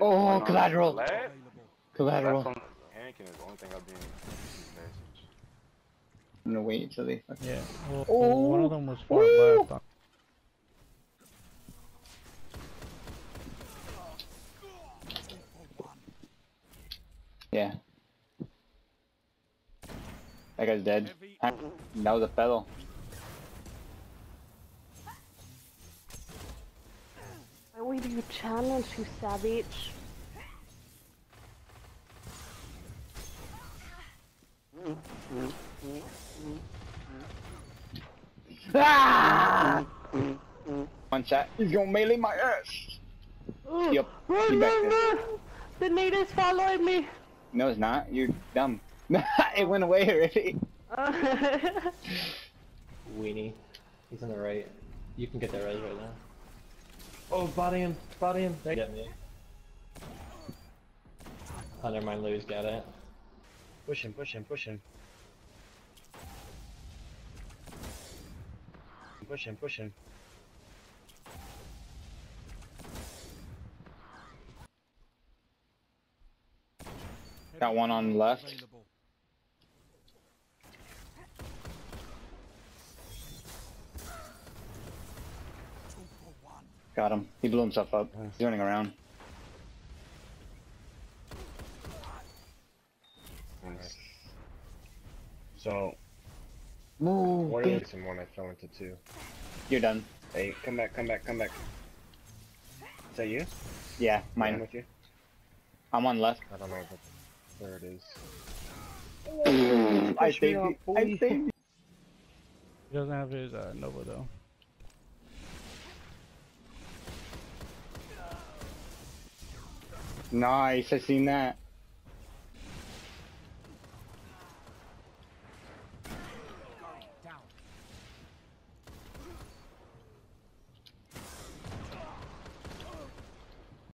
Oh, collateral. left? Collateral. That's Anakin is the only thing I'll be in passage. I'm gonna wait until they fucking. Yeah. Well, Oh, one of them was far woo. left. Yeah. That guy's dead. That was a fellow. Why would you challenge, you savage? Ah! One shot. He's gonna melee my ass. Yep. Run, run, run! The native's following me! No, it's not. You're dumb. it went away already. Weenie. He's on the right. You can get that res right now. Oh, body him! Body him! They get me. Oh, never mind, Louis got it. Push him, push him, push him. Push him, push him. Got one on left. Got him. He blew himself up. He's running around. Nice. So, Move, one bitch. is and one I fell into two. You're done. Hey, come back, come back, come back. Is that you? Yeah, I'm mine. with you. I'm on left. I don't know, but there it is. I Push me saved you. I saved you. He doesn't have his uh, Nova though. Nice. I seen that.